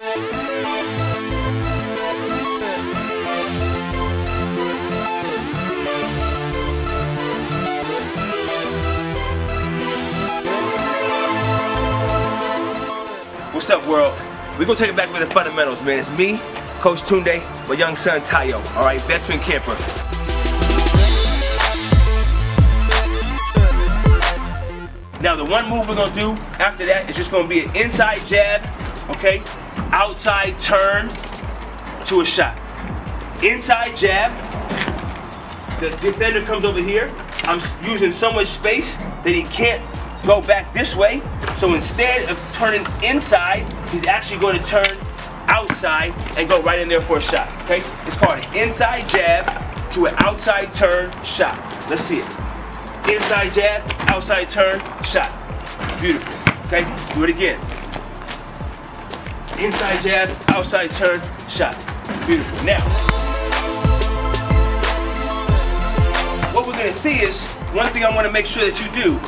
What's up, world? We're gonna take it back with the fundamentals, man. It's me, Coach Tunde, my young son Tayo, all right, veteran camper. Now, the one move we're gonna do after that is just gonna be an inside jab, okay? Outside turn to a shot. Inside jab, the defender comes over here. I'm using so much space that he can't go back this way. So instead of turning inside, he's actually going to turn outside and go right in there for a shot. Okay? It's called an inside jab to an outside turn shot. Let's see it. Inside jab, outside turn, shot. Beautiful. Okay? Do it again. Inside jab, outside turn, shot. Beautiful. Now, what we're gonna see is one thing I want to make sure that you do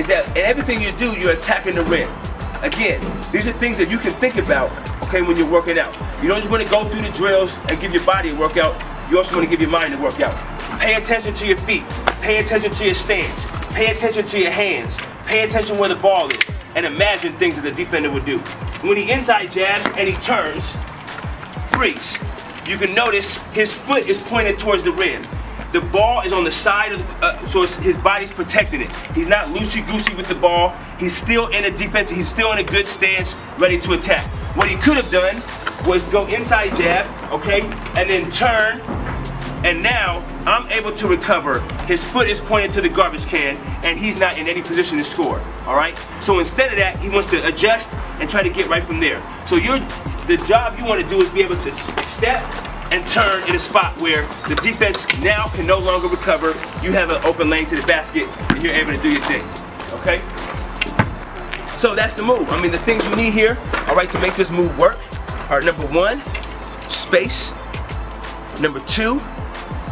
is that in everything you do, you're attacking the rim. Again, these are things that you can think about, okay, when you're working out. You don't just want to go through the drills and give your body a workout, you also want to give your mind a workout. Pay attention to your feet, pay attention to your stance, pay attention to your hands, pay attention where the ball is, and imagine things that the defender would do. When he inside jabs and he turns, freeze. You can notice his foot is pointed towards the rim. The ball is on the side of, uh, so his body's protecting it. He's not loosey-goosey with the ball. He's still in a defense, he's still in a good stance, ready to attack. What he could have done was go inside jab, okay, and then turn, and now I'm able to recover. His foot is pointed to the garbage can, and he's not in any position to score, all right? So instead of that, he wants to adjust and try to get right from there. So you're, the job you want to do is be able to step, and turn in a spot where the defense now can no longer recover. You have an open lane to the basket and you're able to do your thing, okay? So that's the move. I mean, the things you need here, all right, to make this move work are number one, space. Number two,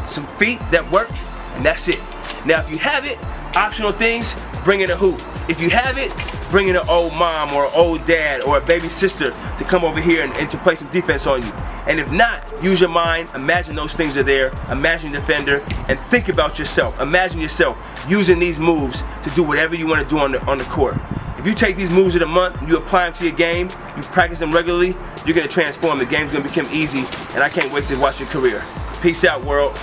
some feet that work, and that's it. Now, if you have it, optional things, bring in a hoop. If you have it, bring in an old mom or an old dad or a baby sister to come over here and, and, to play some defense on you. And if not, use your mind, imagine those things are there, imagine defender, and think about yourself. Imagine yourself using these moves to do whatever you want to do on the, on the court. If you take these moves of the month, you apply them to your game, you practice them regularly, you're to transform. The game's to become easy, and I can't wait to watch your career. Peace out, world.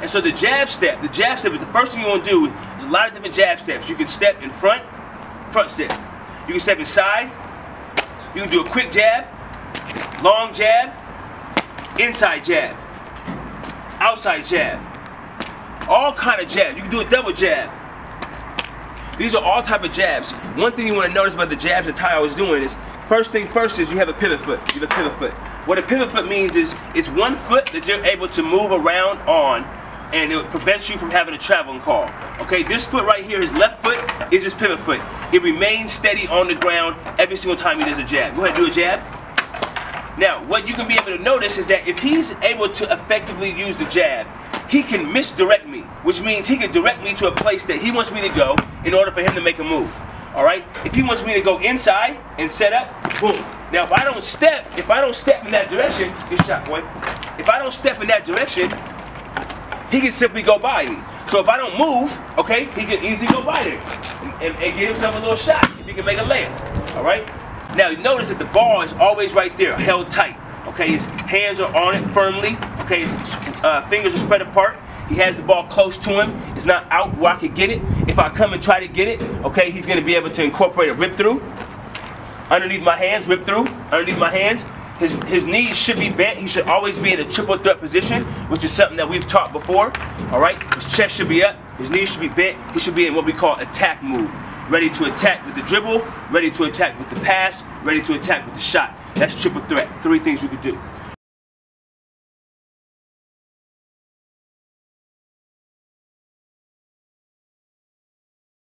And so the jab step, the jab step is the first thing you want to do. There's a lot of different jab steps. You can step in front, front step. You can step inside. You can do a quick jab, long jab, inside jab, outside jab. All kind of jabs. You can do a double jab. These are all type of jabs. One thing you want to notice about the jabs that Tayo is doing is, first thing first is you have a pivot foot. You have a pivot foot. What a pivot foot means is it's one foot that you're able to move around on and it prevents you from having a traveling call. Okay, this foot right here, his left foot, is his pivot foot. It remains steady on the ground every single time he does a jab. Go ahead, do a jab. Now, what you can be able to notice is that if he's able to effectively use the jab, he can misdirect me, which means he can direct me to a place that he wants me to go in order for him to make a move. All right? If he wants me to go inside and set up, boom. Now, if I don't step, if I don't step in that direction, good shot, boy. If I don't step in that direction, he can simply go by me. So if I don't move, okay, he can easily go by there and, and, get himself a little shot if he can make a layup. All right? Now notice that the ball is always right there, held tight. Okay, his hands are on it firmly. Okay, his uh, fingers are spread apart. He has the ball close to him. It's not out where I can get it. If I come and try to get it, okay, he's going to be able to incorporate a rip through. Underneath my hands, rip through. Underneath my hands. His, his knees should be bent. He should always be in a triple threat position, which is something that we've taught before. All right, his chest should be up, his knees should be bent. He should be in what we call attack move. Ready to attack with the dribble, ready to attack with the pass, ready to attack with the shot. That's triple threat. Three things you could do.